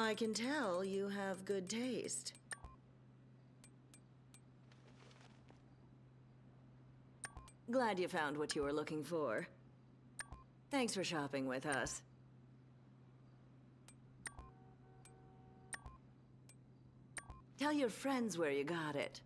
I can tell you have good taste. Glad you found what you were looking for. Thanks for shopping with us. Tell your friends where you got it.